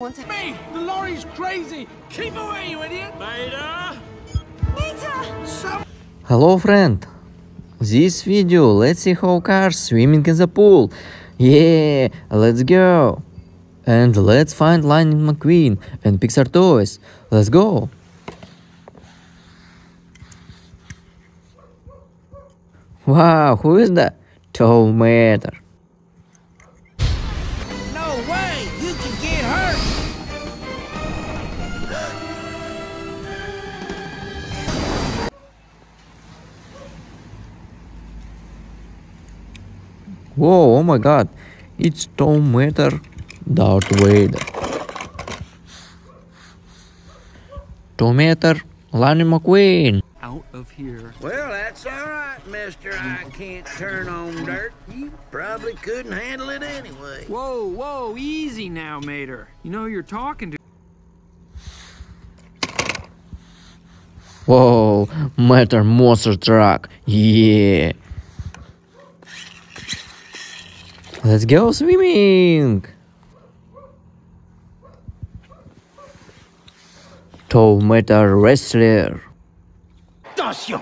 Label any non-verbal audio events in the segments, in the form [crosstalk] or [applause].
Want Me! The lorry's crazy! Keep away, you idiot! Later! Peter! Hello friend! This video let's see how cars swimming in the pool. Yeah, let's go! And let's find Lightning McQueen and Pixar toys. Let's go! Wow, who is that? Tow Mater. Whoa, oh my god, it's Tow Mater Darth Vader. Tow Mater Lightning McQueen. Out of here. Well, that's all right, mister. I can't turn on dirt. You probably couldn't handle it anyway. Whoa, whoa, easy now, Mater. You know you're talking to. Whoa, Mater Monster Truck. Yeah. Let's go swimming. Tow Mater Wrestler. Attention!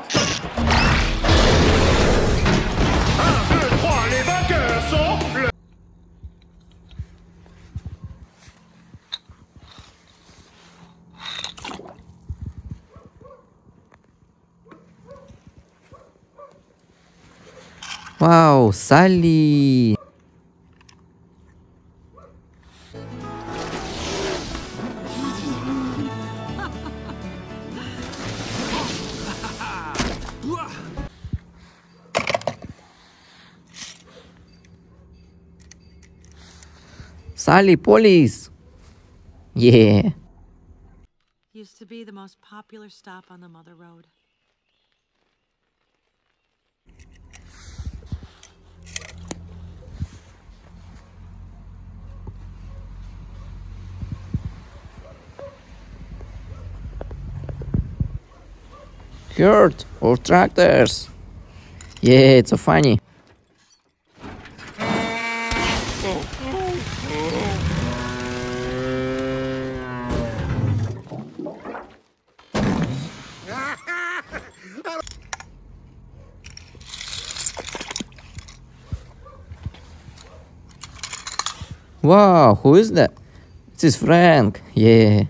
Wow, Sally. Sally Police. Yeah. Used to be the most popular stop on the Mother Road. Hurt or tractors. Yeah, it's so funny. Wow, who is that? This is Frank. Yeah.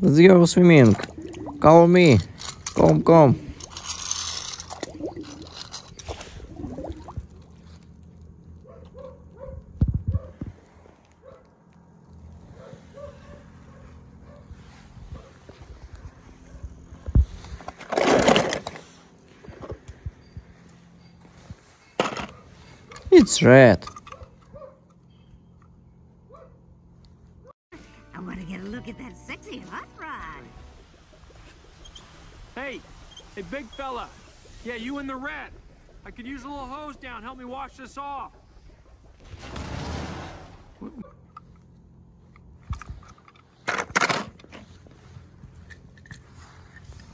Let's go swimming. Call me. Come, come. It's red. I want to get a look at that sexy hot rod. Hey, hey, big fella. Yeah, you in the red. I could use a little hose down. Help me wash this off. [laughs]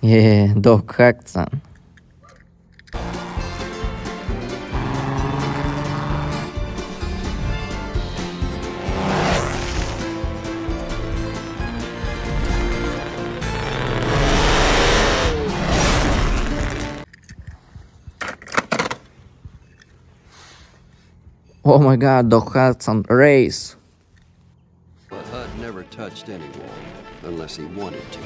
Yeah, Doc Hudson. Oh my god, Doc Hudson race. But Hud never touched anyone unless he wanted to.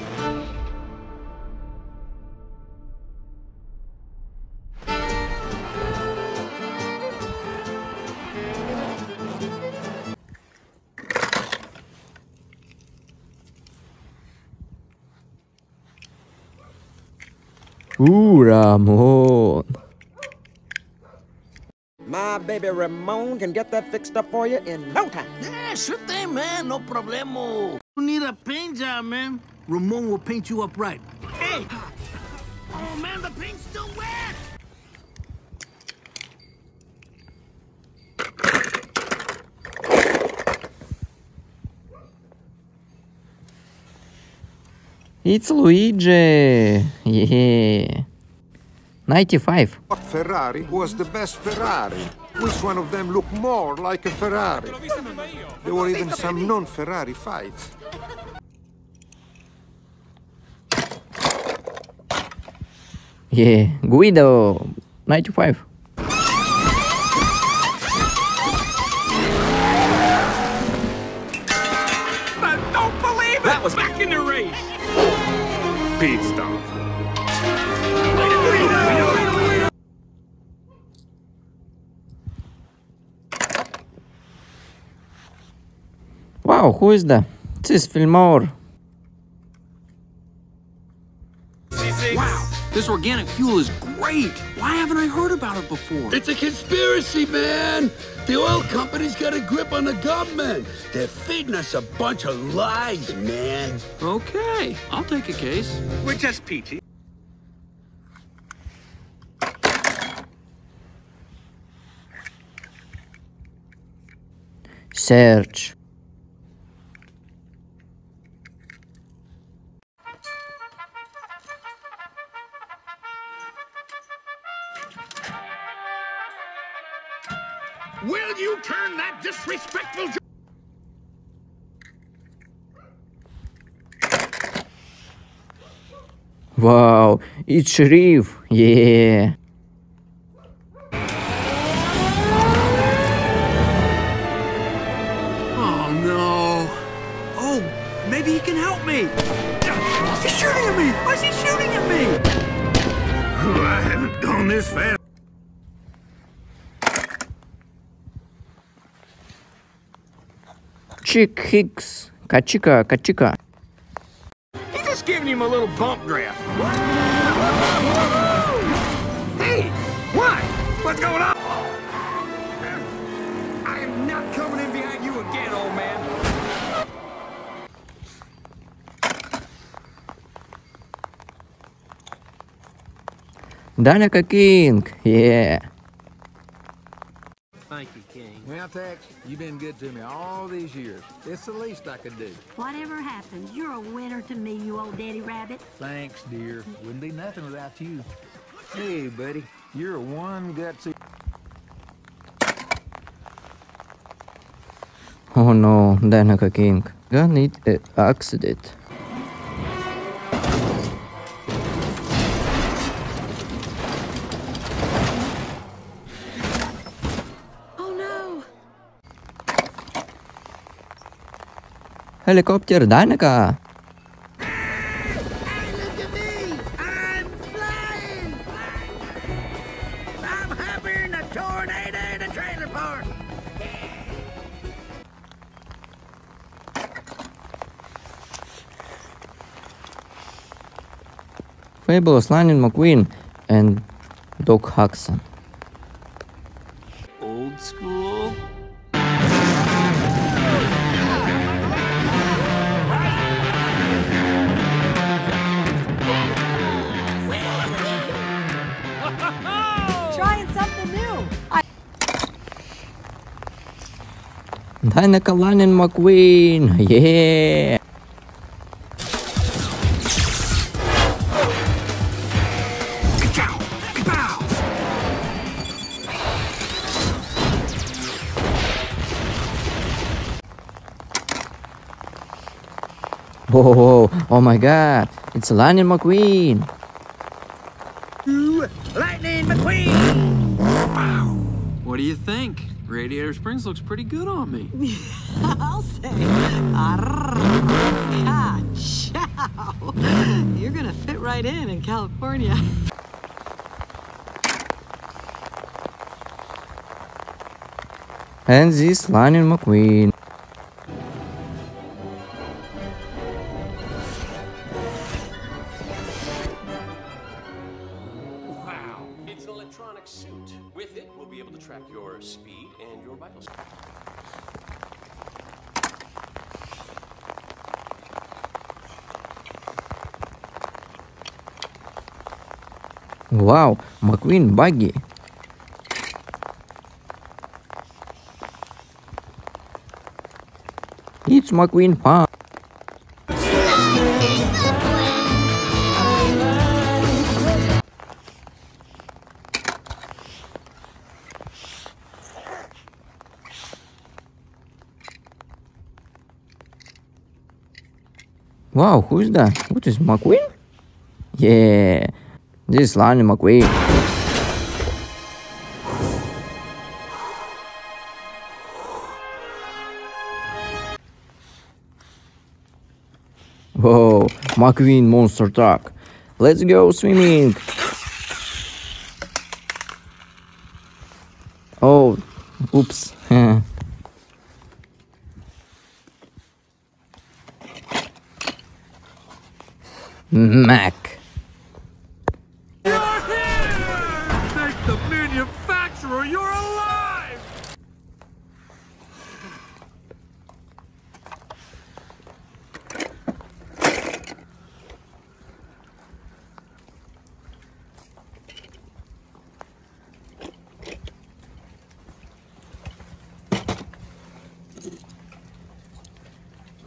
Ooh, Ramon. My baby Ramon can get that fixed up for you in no time. Yeah, sure thing, man. No problemo. You need a paint job, man. Ramon will paint you up right. Hey! Oh, man, the paint's still wet! It's Luigi! [laughs] Yeah. 95. What Ferrari was the best Ferrari? Which one of them looked more like a Ferrari? There were even some non-Ferrari fights. Yeah. Guido. 95. I don't believe it! That was back in the race! Pete stop. Wow, who is that? This Fillmore. Wow, this organic fuel is great. Why haven't I heard about it before? It's a conspiracy, man. The oil company's got a grip on the government. They're feeding us a bunch of lies, man. Okay, I'll take a case. We're just peachy. Search. That disrespectful... Wow, it's Sheriff. Yeah. Oh, no. Oh, maybe he can help me. He's shooting at me. Why is he shooting at me? I haven't gone this fast. Chick Hicks. Kachika, Kachika. He's just giving him a little bump draft. Hey, what? What's going on? I am not coming in behind you again, old man. Dinoco King. Yeah. Thank Tex, you've been good to me all these years. It's the least I could do. Whatever happens, you're a winner to me, you old daddy rabbit. Thanks, dear. Wouldn't be nothing without you. Hey, buddy, you're a one gutsy. Oh no, Dinoco King. Got it uh, accident. Trailer park! Fabulous Lightning McQueen and Doc Hudson. Dinoco Lightning McQueen. Yeah. Ka-chow! Whoa, whoa, whoa. oh my god. It's Lightning McQueen. Lightning McQueen! What do you think? Radiator Springs looks pretty good on me. [laughs] I'll say. You're gonna fit right in in California. And this Lightning McQueen. McQueen buggy. It's McQueen Park. Wow, who's that? What is McQueen? Yeah this is McQueen. Whoa, McQueen monster truck. Let's go swimming. Oh, oops. [laughs] Mac. You're here! Thank the manufacturer you're alive!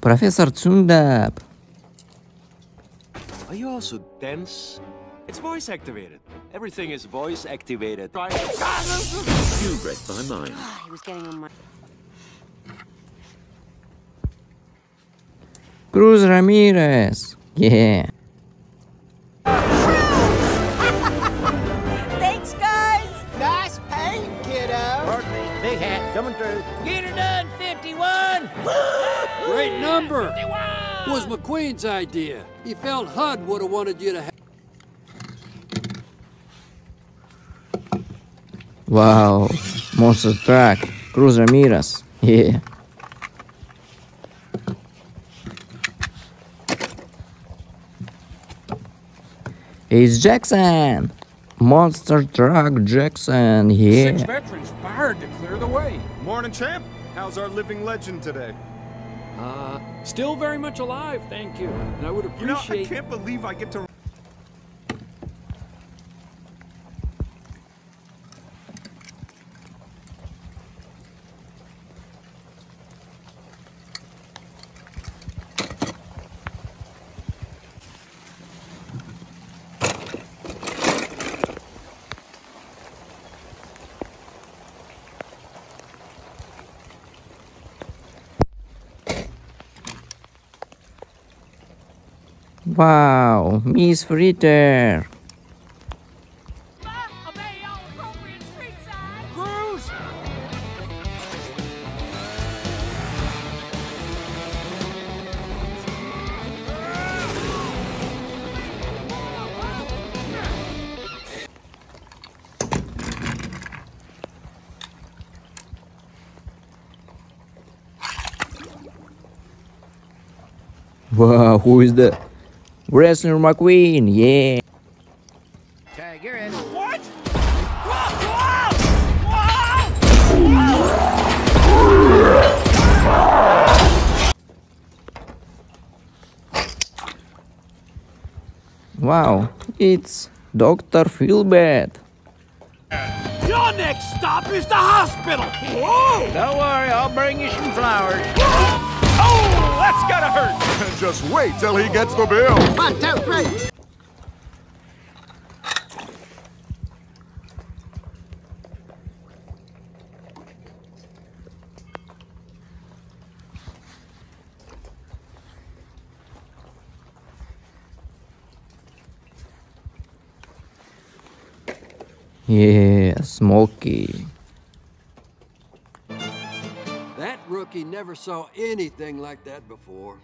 Professor Zündapp. Are you also dense? It's voice activated. Everything is voice activated, right? You read my mind. Ah, he was getting on my. Cruz Ramirez. Yeah. Was McQueen's idea. He felt Hud would have wanted you to have. Wow. Monster truck. Cruz Ramirez. [laughs] Yeah. It's Jackson. Monster truck Jackson. Six Yeah. veterans fired to clear the way. Morning, champ. How's our living legend today? Uh, still very much alive, thank you. And I would appreciate... You know, I can't believe I get to. Wow. Miss Fritter. Wow, who is that? Wrestler McQueen. Yeah. Okay, you're in. What? Wow. It's Dr. Feelbad. Your next stop is the hospital. Whoa! Don't worry, I'll bring you some flowers. Oh, that's gotta hurt. [laughs] Just wait till he gets the bill. One, two, three. Yeah, Smokey. Rookie never saw anything like that before.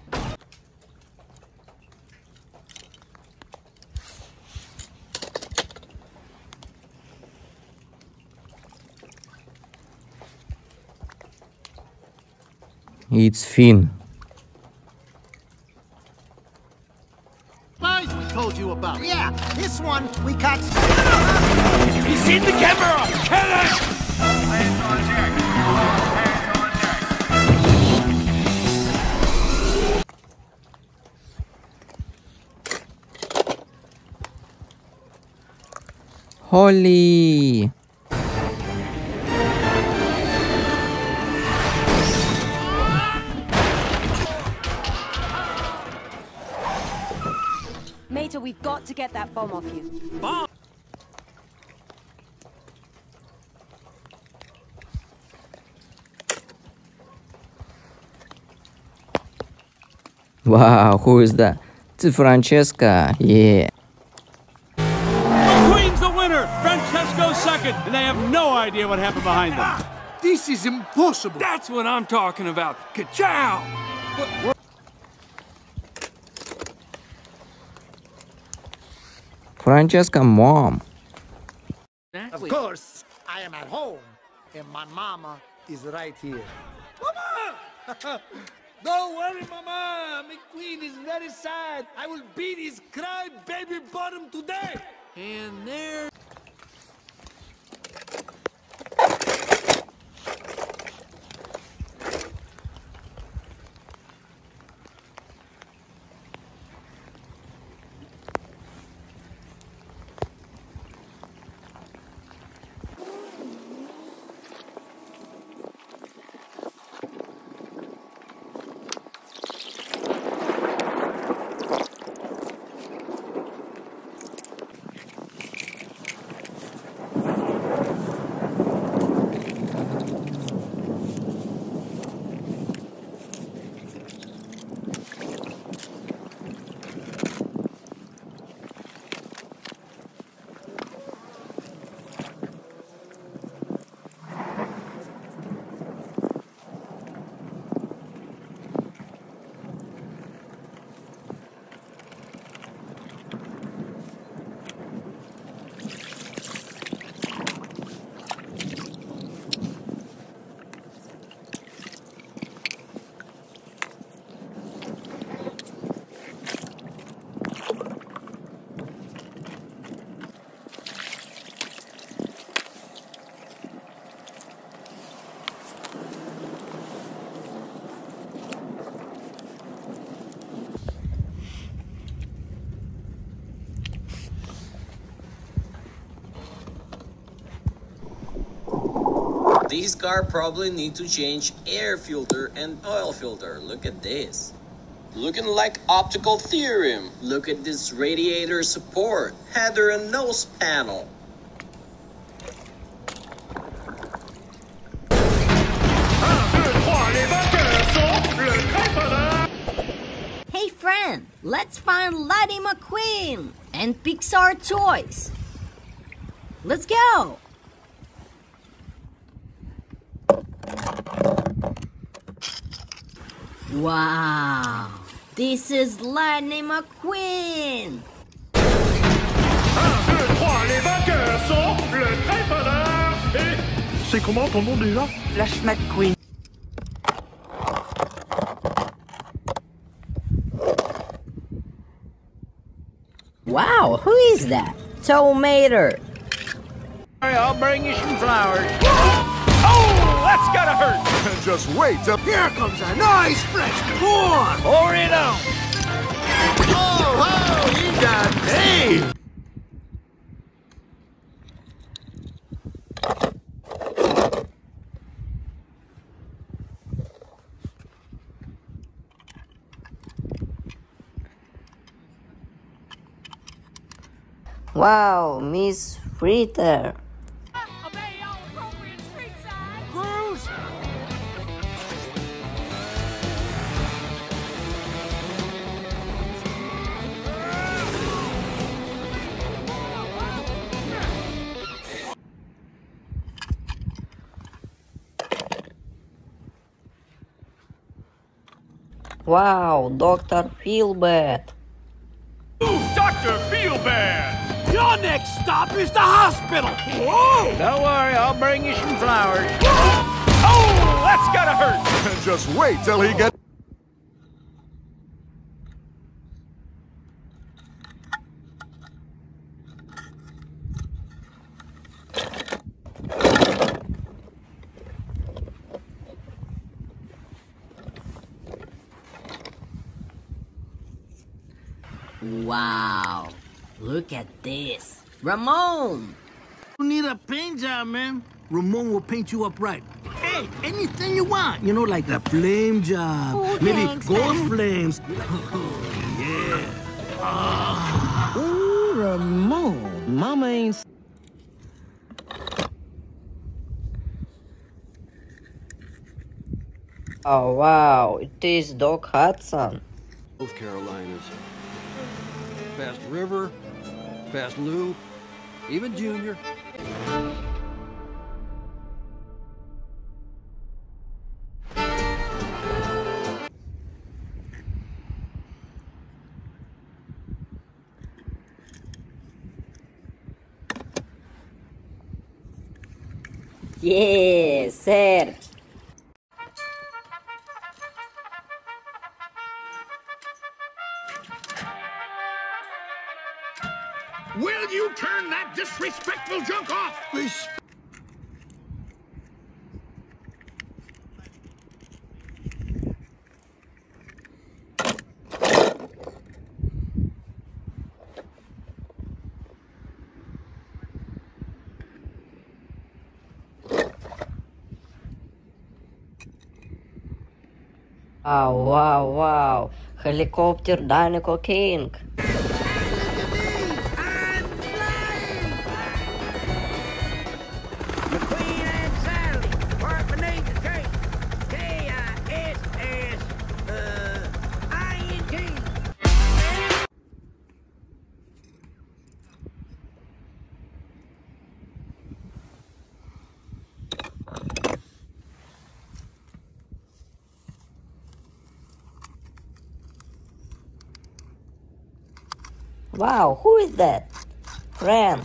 It's Finn. Spies we told you about. Yeah, this one we caught. He's seen the camera. Holley. Mater, we've got to get that bomb off you. Bomb! Wow, who is that? It's Francesca. Yeah. Idea what happened behind them. This is impossible. That's what I'm talking about. Ka-chow! Francesca mom. Of course, I am at home, and my mama is right here. Mama! [laughs] Don't worry, Mama. McQueen is very sad. I will beat his cry baby bottom today. And there. This car probably need to change air filter and oil filter. Look at this. Looking like optical theorem. Look at this radiator support, header and nose panel. Hey friend, let's find Lightning McQueen and Pixar toys. Let's go. Wow, this is Lightning McQueen. C'est comment ton nom déjà Flash McQueen. Wow, who is that? Tomato. I'll bring you some flowers. Oh, that's gotta hurt! And [laughs] Just wait up. Here comes a nice fresh corn. Pour it on. Oh, oh, you got me. Wow, Miss Fritter. Wow, Dr. Feelbad. Dr. Feelbad! Your next stop is the hospital. Whoa! Don't worry, I'll bring you some flowers. Oh, that's gotta hurt! [laughs] Just wait till he gets. Look at this. Ramon. You need a paint job, man. Ramon will paint you up right. Hey, anything you want. You know, like a flame job. Oh, Maybe thanks, gold man. flames. [laughs] yeah. Ah. Ooh, Ramon. Mama ain't. Oh wow, it is Doc Hudson. Both Carolinas. Past River, past Lou, even Junior. Yeah, sir. Wow, wow, wow. Helicopter Dinoco King. That? Friend.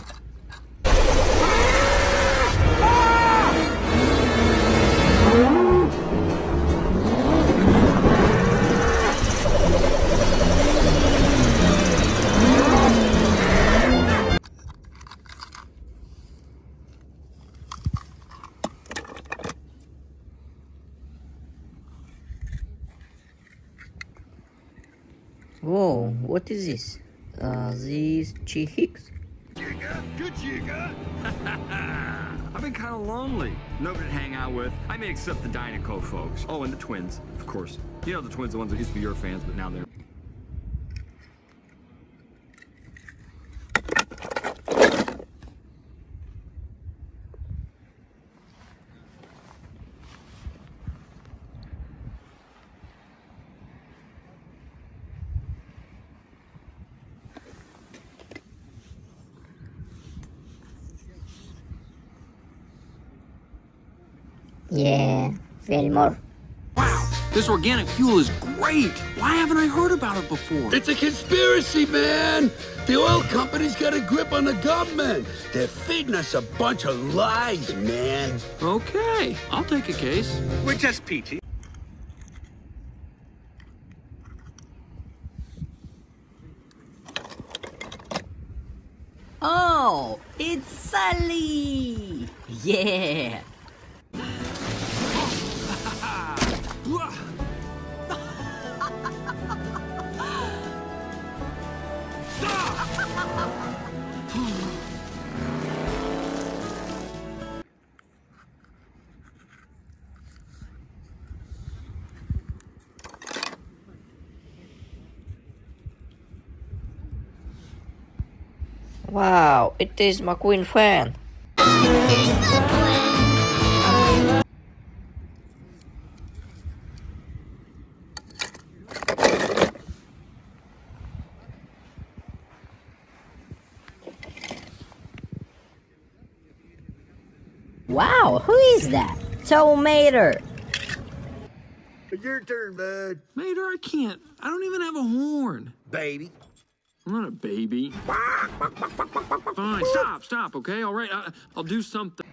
Whoa, what is this? These chicks? Good chica. [laughs] I've been kind of lonely. Nobody to hang out with. I mean, except the Dinoco folks. Oh, and the twins, of course. You know the twins, the ones that used to be your fans, but now they're. Yeah, Fillmore. This organic fuel is great. Why haven't I heard about it before? It's a conspiracy, man! The oil company's got a grip on the government. They're feeding us a bunch of lies, man. Okay, I'll take a case. We're just peachy. Oh, it's Sally! Yeah! It is McQueen fan. Wow, who is that? Tow Mater. Your turn, bud. Mater, I can't. I don't even have a horn. Baby. I'm not a baby. Fine, stop, stop, okay? All right, I, I'll do something.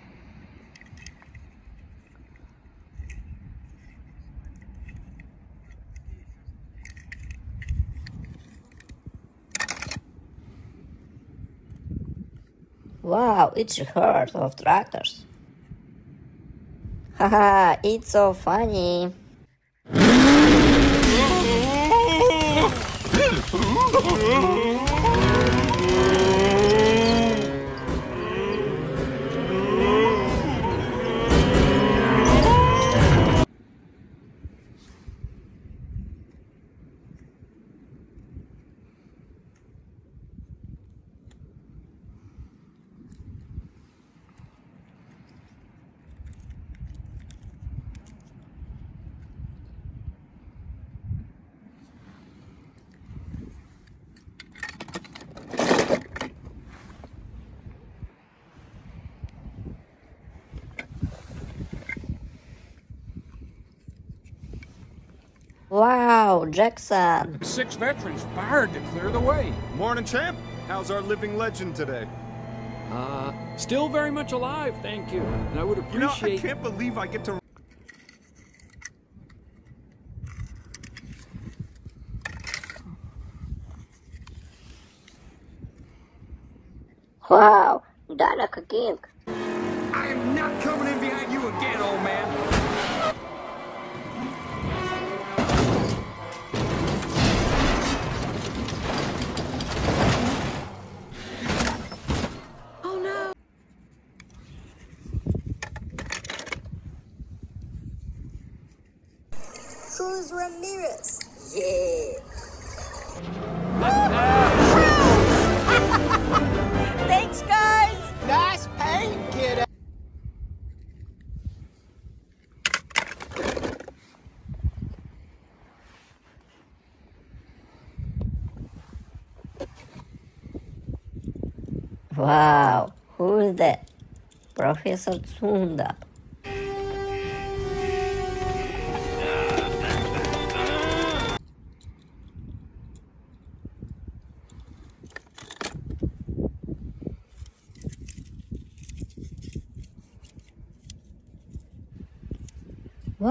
Wow, it's a herd of tractors. Haha, it's so funny. 嗯哼 Jackson. Six veterans fired to clear the way. Morning, champ. How's our living legend today? Uh, still very much alive, thank you. And I would You know, I can't believe I get to. Wow, Dinoco King. I am not coming in behind you Ramirez. Yeah. [laughs] Thanks, guys! Nice paint, kid. Wow, who is that? Professor Tsunda.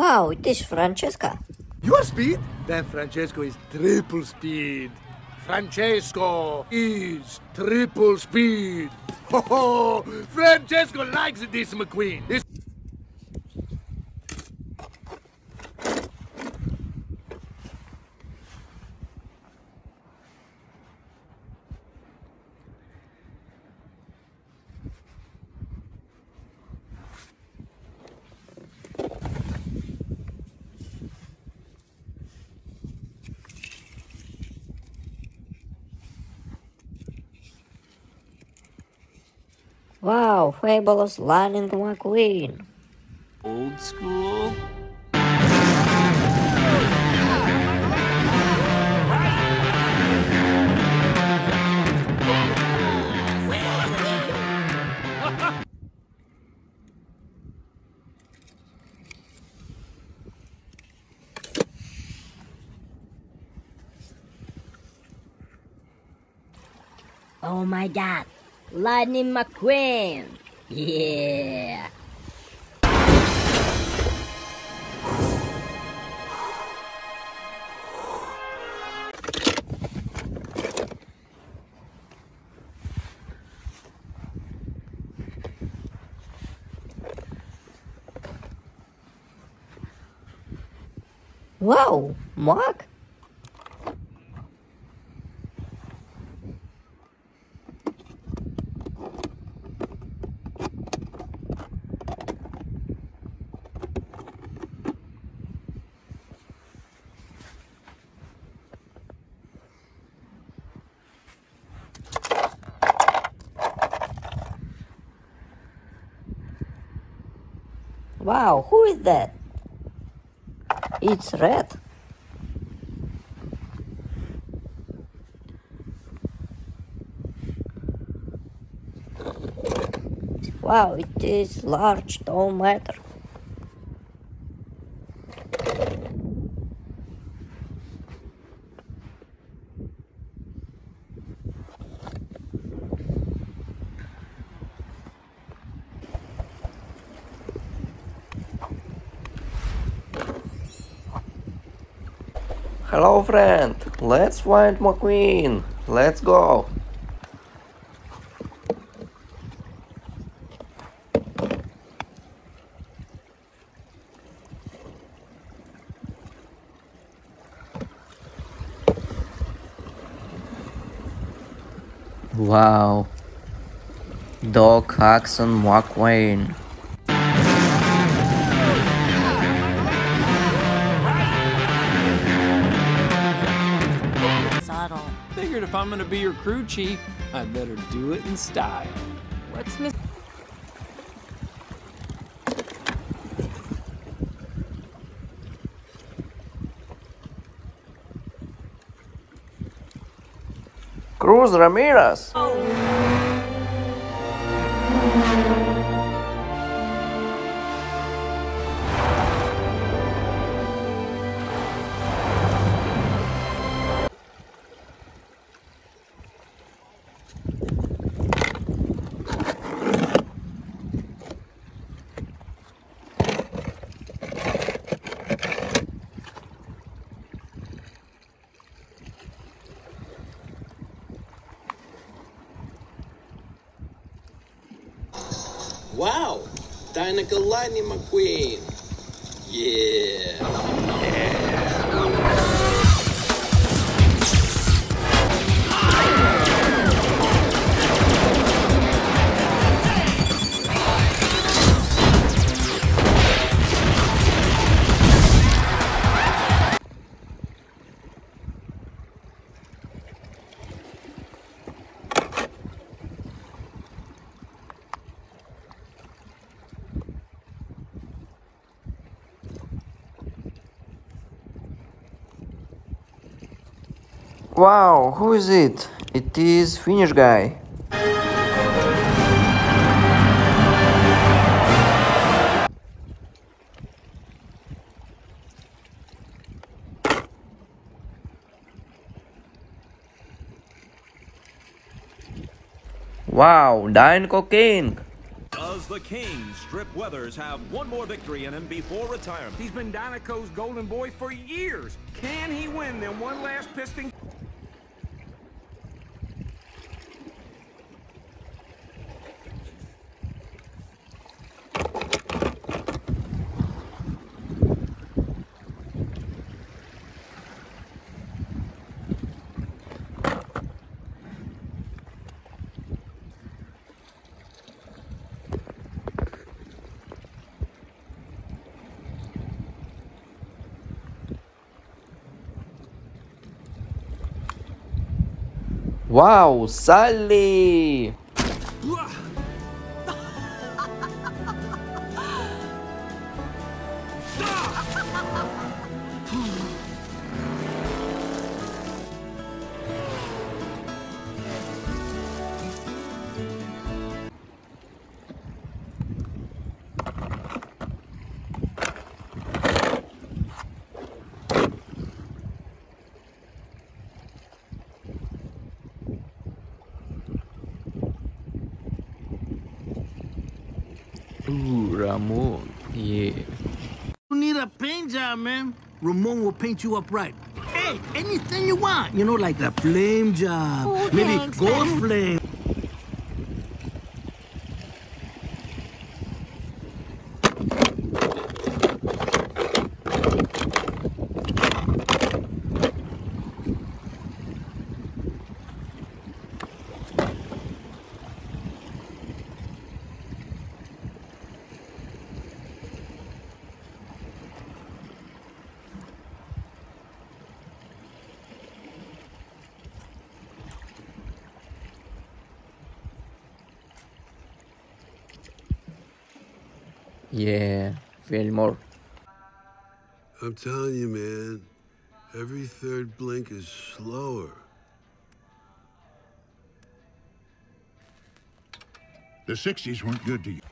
Wow, it is Francesca. Your speed? Then Francesco is triple speed. Francesco is triple speed. Ho! Francesco likes this McQueen. It's Wow, fabulous Lightning McQueen. Old school. Oh my god. Lightning McQueen. Yeah. Wow, Mark? Wow, who is that? It's red. Wow, it is large, don't matter. Hello, friend. Let's find McQueen. Let's go. Wow. Doc Hudson McQueen. Subtle. Figured if I'm gonna be your crew chief, I better do it in style. What's Miss? Cruz Ramirez. mechanical Lightning McQueen. Wow, who is it? It is Finnish guy. Wow, Dinoco King. Does the King, Strip Weathers, have one more victory in him before retirement? He's been Dinoco's golden boy for years. Can he win them one last piston? Wow, Sally! You up right. Hey, anything you want. You know, like the flame job. Oh, Maybe thanks, gold flame. Yeah, feel more. I'm telling you, man, every third blink is slower. The 60s weren't good to you.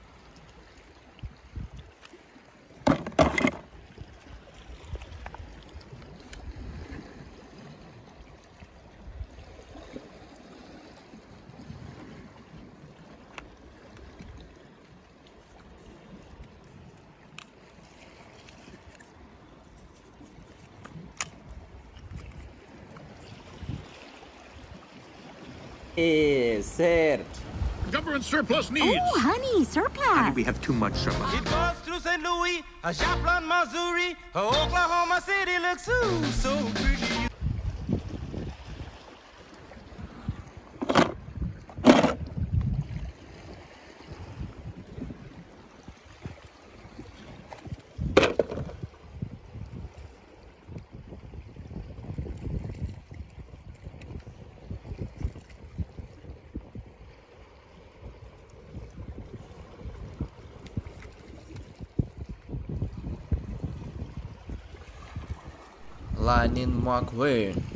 Eh, sir. Government surplus needs. Oh, honey, surplus. We have too much surplus. It goes through St. Louis, a Joplin, Missouri, Oklahoma City looks so, so pretty. Lightning McQueen.